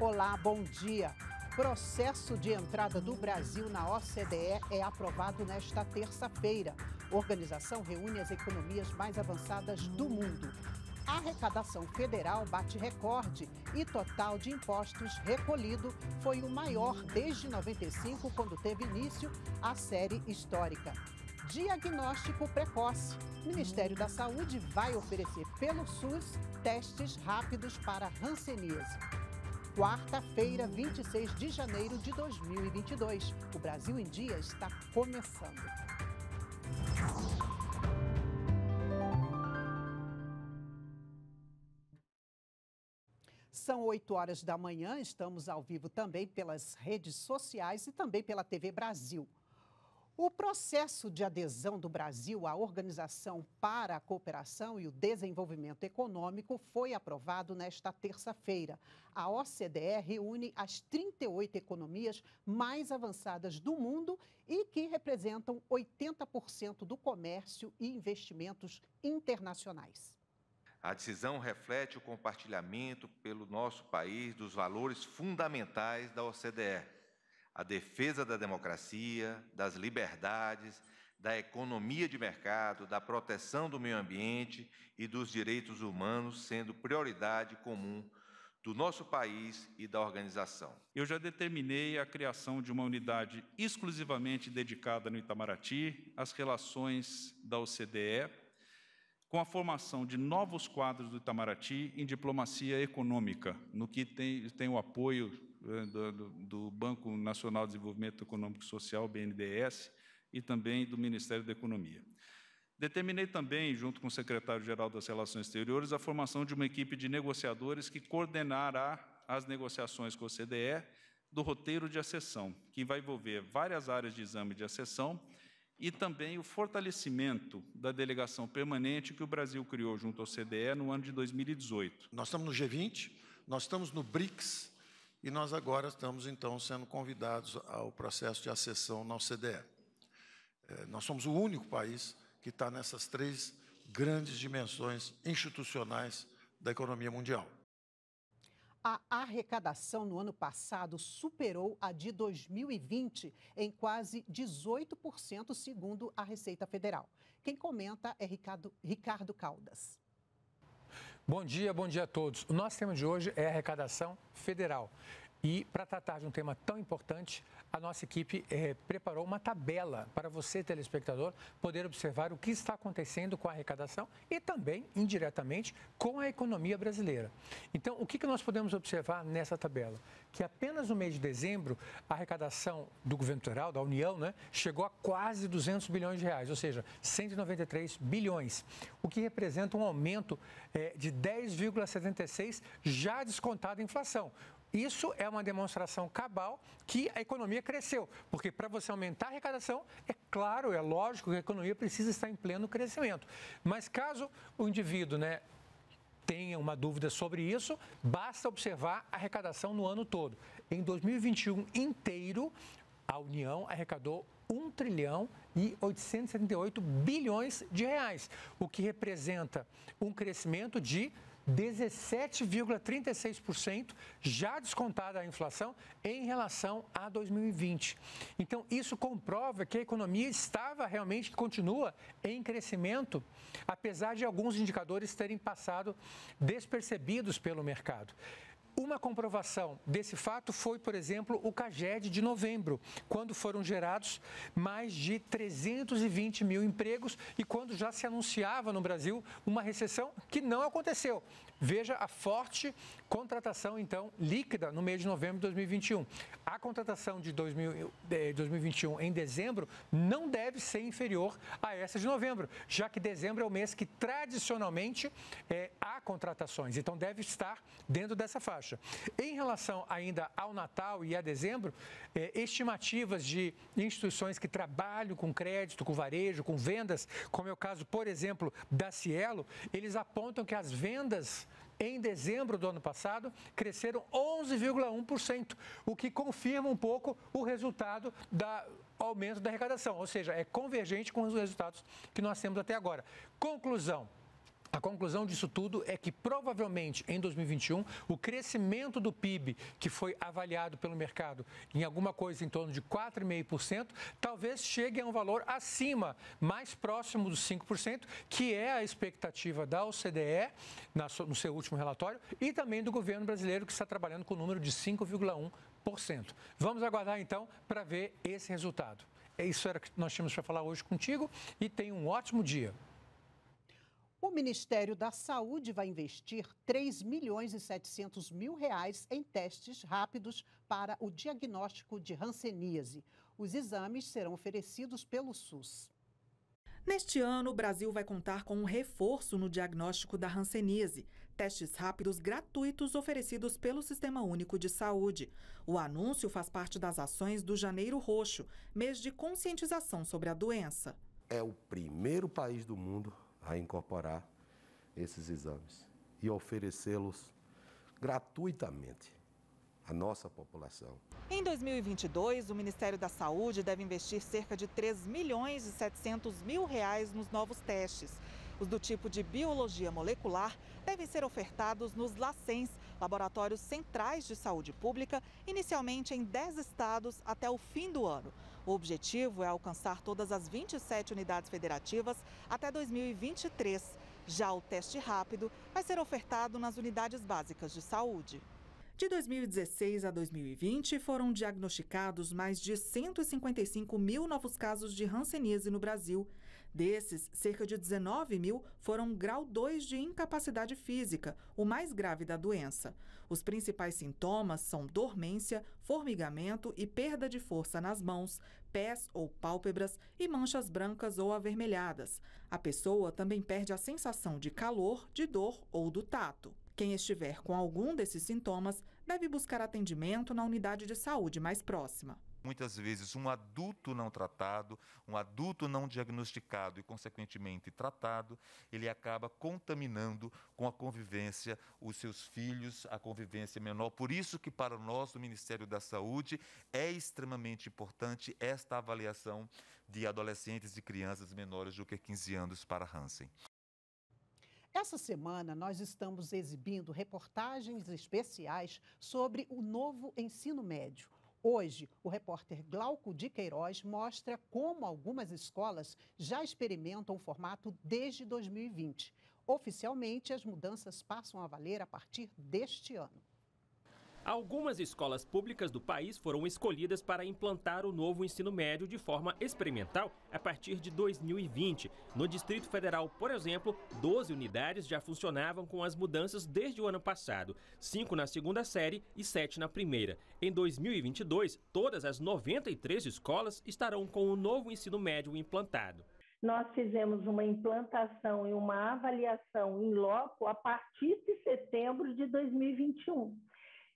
Olá, bom dia. Processo de entrada do Brasil na OCDE é aprovado nesta terça-feira. Organização reúne as economias mais avançadas do mundo. A arrecadação federal bate recorde e total de impostos recolhido foi o maior desde 95, quando teve início a série histórica. Diagnóstico precoce. O Ministério da Saúde vai oferecer pelo SUS testes rápidos para hanseníase. Quarta-feira, 26 de janeiro de 2022. O Brasil em Dia está começando. São 8 horas da manhã, estamos ao vivo também pelas redes sociais e também pela TV Brasil. O processo de adesão do Brasil à Organização para a Cooperação e o Desenvolvimento Econômico foi aprovado nesta terça-feira. A OCDE reúne as 38 economias mais avançadas do mundo e que representam 80% do comércio e investimentos internacionais. A decisão reflete o compartilhamento pelo nosso país dos valores fundamentais da OCDE a defesa da democracia, das liberdades, da economia de mercado, da proteção do meio ambiente e dos direitos humanos sendo prioridade comum do nosso país e da organização. Eu já determinei a criação de uma unidade exclusivamente dedicada no Itamaraty às relações da OCDE, com a formação de novos quadros do Itamaraty em diplomacia econômica, no que tem, tem o apoio do, do Banco Nacional de Desenvolvimento Econômico e Social, BNDES, e também do Ministério da Economia. Determinei também, junto com o secretário-geral das Relações Exteriores, a formação de uma equipe de negociadores que coordenará as negociações com a OCDE do roteiro de acessão, que vai envolver várias áreas de exame de acessão e também o fortalecimento da delegação permanente que o Brasil criou junto ao CDE no ano de 2018. Nós estamos no G20, nós estamos no BRICS, e nós agora estamos, então, sendo convidados ao processo de acessão na OCDE. É, nós somos o único país que está nessas três grandes dimensões institucionais da economia mundial. A arrecadação no ano passado superou a de 2020 em quase 18%, segundo a Receita Federal. Quem comenta é Ricardo, Ricardo Caldas. Bom dia, bom dia a todos. O nosso tema de hoje é arrecadação federal. E para tratar de um tema tão importante, a nossa equipe eh, preparou uma tabela para você, telespectador, poder observar o que está acontecendo com a arrecadação e também, indiretamente, com a economia brasileira. Então, o que, que nós podemos observar nessa tabela? Que apenas no mês de dezembro, a arrecadação do governo federal, da União, né, chegou a quase 200 bilhões de reais, ou seja, 193 bilhões, o que representa um aumento eh, de 10,76 já descontado a inflação. Isso é uma demonstração cabal que a economia cresceu, porque para você aumentar a arrecadação, é claro, é lógico que a economia precisa estar em pleno crescimento. Mas caso o indivíduo né, tenha uma dúvida sobre isso, basta observar a arrecadação no ano todo. Em 2021 inteiro, a União arrecadou 1 trilhão e 878 bilhões de reais, o que representa um crescimento de 17,36% já descontada a inflação em relação a 2020. Então, isso comprova que a economia estava realmente, continua em crescimento, apesar de alguns indicadores terem passado despercebidos pelo mercado. Uma comprovação desse fato foi, por exemplo, o CAGED de novembro, quando foram gerados mais de 320 mil empregos e quando já se anunciava no Brasil uma recessão que não aconteceu. Veja a forte contratação, então, líquida no mês de novembro de 2021. A contratação de 2000, 2021 em dezembro não deve ser inferior a essa de novembro, já que dezembro é o mês que tradicionalmente é, há contratações, então deve estar dentro dessa faixa. Em relação ainda ao Natal e a dezembro, eh, estimativas de instituições que trabalham com crédito, com varejo, com vendas, como é o caso, por exemplo, da Cielo, eles apontam que as vendas em dezembro do ano passado cresceram 11,1%, o que confirma um pouco o resultado da aumento da arrecadação, ou seja, é convergente com os resultados que nós temos até agora. Conclusão: A conclusão disso tudo é que provavelmente em 2021 o crescimento do PIB, que foi avaliado pelo mercado em alguma coisa em torno de 4,5%, talvez chegue a um valor acima, mais próximo dos 5%, que é a expectativa da OCDE no seu último relatório e também do governo brasileiro, que está trabalhando com o número de 5,1%. Vamos aguardar então para ver esse resultado. É isso era que nós tínhamos para falar hoje contigo e tenha um ótimo dia. O Ministério da Saúde vai investir 3 milhões e 700 mil reais em testes rápidos para o diagnóstico de hanseníase. Os exames serão oferecidos pelo SUS. Neste ano, o Brasil vai contar com um reforço no diagnóstico da hanseníase, testes rápidos gratuitos oferecidos pelo Sistema Único de Saúde. O anúncio faz parte das ações do Janeiro Roxo, mês de conscientização sobre a doença. É o primeiro país do mundo a incorporar esses exames e oferecê-los gratuitamente à nossa população. Em 2022, o Ministério da Saúde deve investir cerca de 3 milhões e 700 mil reais nos novos testes. Os do tipo de biologia molecular devem ser ofertados nos LACENS, Laboratórios Centrais de Saúde Pública, inicialmente em 10 estados até o fim do ano. O objetivo é alcançar todas as 27 unidades federativas até 2023. Já o teste rápido vai ser ofertado nas unidades básicas de saúde. De 2016 a 2020, foram diagnosticados mais de 155 mil novos casos de hanseníase no Brasil. Desses, cerca de 19 mil foram grau 2 de incapacidade física, o mais grave da doença. Os principais sintomas são dormência, formigamento e perda de força nas mãos, pés ou pálpebras e manchas brancas ou avermelhadas. A pessoa também perde a sensação de calor, de dor ou do tato. Quem estiver com algum desses sintomas deve buscar atendimento na unidade de saúde mais próxima. Muitas vezes, um adulto não tratado, um adulto não diagnosticado e, consequentemente, tratado, ele acaba contaminando com a convivência os seus filhos, a convivência menor. Por isso que, para nós, do Ministério da Saúde, é extremamente importante esta avaliação de adolescentes e crianças menores do que 15 anos para Hansen. Essa semana, nós estamos exibindo reportagens especiais sobre o novo ensino médio. Hoje, o repórter Glauco de Queiroz mostra como algumas escolas já experimentam o formato desde 2020. Oficialmente, as mudanças passam a valer a partir deste ano. Algumas escolas públicas do país foram escolhidas para implantar o novo ensino médio de forma experimental a partir de 2020. No Distrito Federal, por exemplo, 12 unidades já funcionavam com as mudanças desde o ano passado, 5 na segunda série e 7 na primeira. Em 2022, todas as 93 escolas estarão com o novo ensino médio implantado. Nós fizemos uma implantação e uma avaliação em loco a partir de setembro de 2021.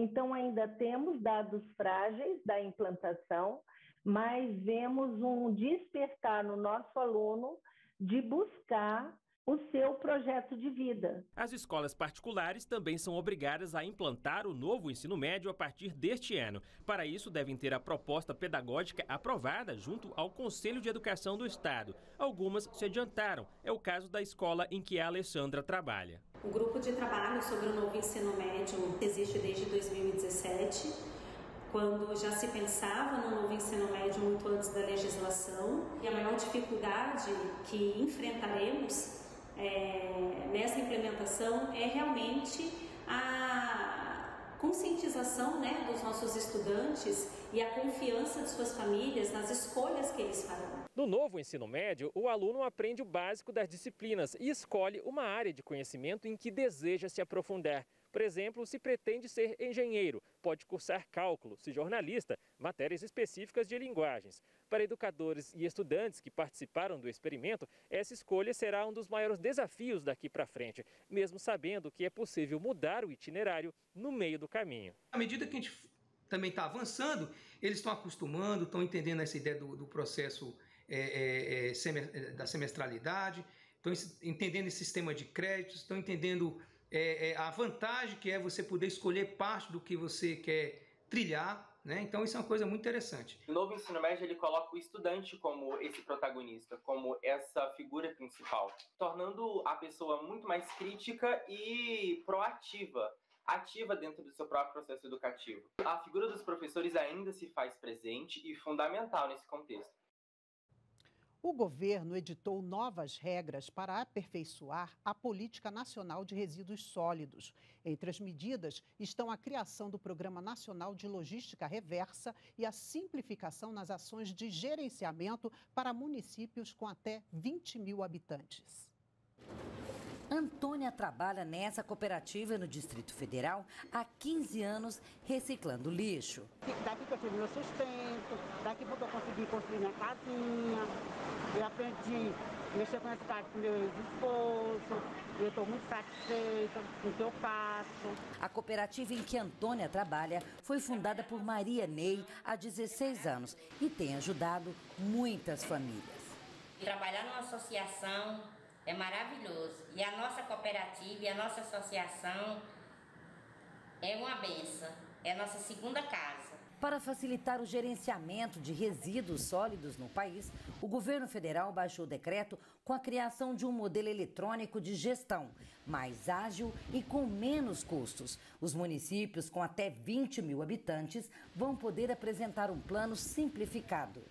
Então, ainda temos dados frágeis da implantação, mas vemos um despertar no nosso aluno de buscar o seu projeto de vida. As escolas particulares também são obrigadas a implantar o novo ensino médio a partir deste ano. Para isso, devem ter a proposta pedagógica aprovada junto ao Conselho de Educação do Estado. Algumas se adiantaram. É o caso da escola em que a Alessandra trabalha. O grupo de trabalho sobre o novo ensino médio existe desde 2017 quando já se pensava no novo ensino médio muito antes da legislação. E a maior dificuldade que enfrentaremos é, nessa implementação é realmente a conscientização né, dos nossos estudantes e a confiança de suas famílias nas escolhas que eles farão. No novo ensino médio, o aluno aprende o básico das disciplinas e escolhe uma área de conhecimento em que deseja se aprofundar. Por exemplo, se pretende ser engenheiro, pode cursar cálculo, se jornalista, matérias específicas de linguagens. Para educadores e estudantes que participaram do experimento, essa escolha será um dos maiores desafios daqui para frente, mesmo sabendo que é possível mudar o itinerário no meio do caminho. À medida que a gente também está avançando, eles estão acostumando, estão entendendo essa ideia do, do processo é, é, é, da semestralidade, estão entendendo esse sistema de créditos, estão entendendo é, é, a vantagem que é você poder escolher parte do que você quer trilhar Né? Então isso é uma coisa muito interessante. O novo ensino médio ele coloca o estudante como esse protagonista, como essa figura principal, tornando a pessoa muito mais crítica e proativa ativa dentro do seu próprio processo educativo. A figura dos professores ainda se faz presente e fundamental nesse contexto. O governo editou novas regras para aperfeiçoar a Política Nacional de Resíduos Sólidos. Entre as medidas estão a criação do Programa Nacional de Logística Reversa e a simplificação nas ações de gerenciamento para municípios com até 20 mil habitantes. Antônia trabalha nessa cooperativa no Distrito Federal há 15 anos reciclando lixo. Daqui que eu tive meu sustento, daqui que eu consegui construir minha casinha, eu aprendi a mexer com essa casa com meu ex-esposo, eu estou muito satisfeita com o que eu faço. A cooperativa em que Antônia trabalha foi fundada por Maria Ney há 16 anos e tem ajudado muitas famílias. Trabalhar numa associação é maravilhoso. E a nossa cooperativa e a nossa associação é uma benção. É a nossa segunda casa. Para facilitar o gerenciamento de resíduos sólidos no país, o governo federal baixou o decreto com a criação de um modelo eletrônico de gestão, mais ágil e com menos custos. Os municípios com até 20 mil habitantes vão poder apresentar um plano simplificado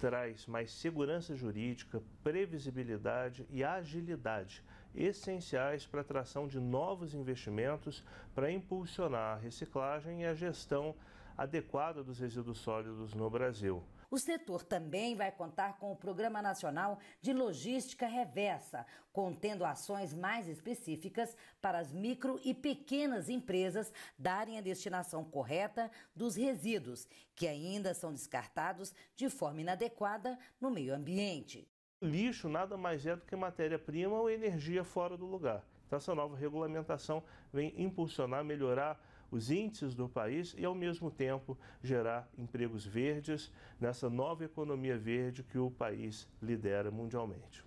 traz mais segurança jurídica, previsibilidade e agilidade, essenciais para a atração de novos investimentos para impulsionar a reciclagem e a gestão adequada dos resíduos sólidos no Brasil. O setor também vai contar com o Programa Nacional de Logística Reversa, contendo ações mais específicas para as micro e pequenas empresas darem a destinação correta dos resíduos, que ainda são descartados de forma inadequada no meio ambiente. Lixo nada mais é do que matéria-prima ou energia fora do lugar. Então, essa nova regulamentação vem impulsionar, melhorar os índices do país e, ao mesmo tempo, gerar empregos verdes nessa nova economia verde que o país lidera mundialmente.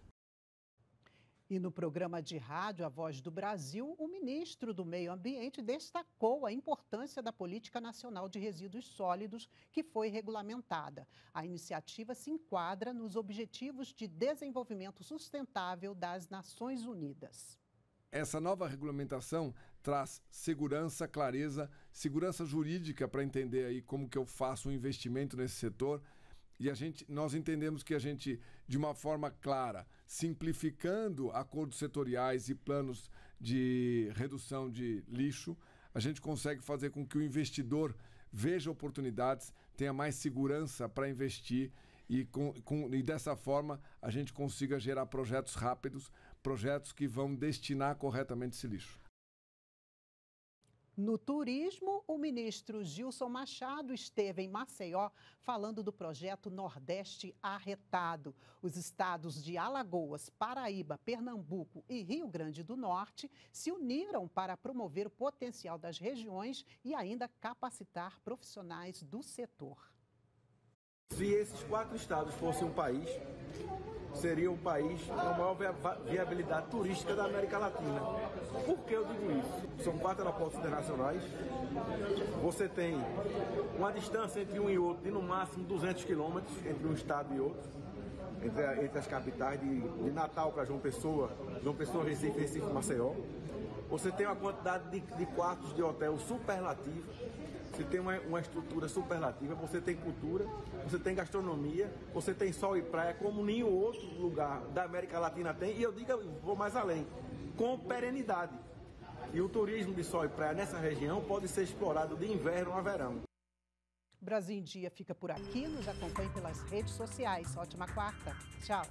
E no programa de rádio A Voz do Brasil, o ministro do Meio Ambiente destacou a importância da Política Nacional de Resíduos Sólidos, que foi regulamentada. A iniciativa se enquadra nos Objetivos de Desenvolvimento Sustentável das Nações Unidas. Essa nova regulamentação traz segurança, clareza, segurança jurídica para entender aí como que eu faço um investimento nesse setor. E a gente, nós entendemos que a gente, de uma forma clara, simplificando acordos setoriais e planos de redução de lixo, a gente consegue fazer com que o investidor veja oportunidades, tenha mais segurança para investir e, com, com, e dessa forma a gente consiga gerar projetos rápidos, projetos que vão destinar corretamente esse lixo. No turismo, o ministro Gilson Machado esteve em Maceió falando do projeto Nordeste Arretado. Os estados de Alagoas, Paraíba, Pernambuco e Rio Grande do Norte se uniram para promover o potencial das regiões e ainda capacitar profissionais do setor. Se esses quatro estados fossem um país, seria um país com a maior viabilidade turística da América Latina. Por que eu digo isso? São quatro aeroportos internacionais. Você tem uma distância entre um e outro de no máximo 200 quilômetros entre um estado e outro. Entre, entre as capitais de, de Natal para João Pessoa, João Pessoa, Recife, Recife, Maceió. Você tem uma quantidade de, de quartos de hotel superlativa você tem uma, uma estrutura superlativa, você tem cultura, você tem gastronomia, você tem sol e praia como nenhum outro lugar da América Latina tem, e eu digo, vou mais além, com perenidade. E o turismo de sol e praia nessa região pode ser explorado de inverno a verão. Brasil em Dia fica por aqui. Nos acompanhe pelas redes sociais. Ótima quarta. Tchau.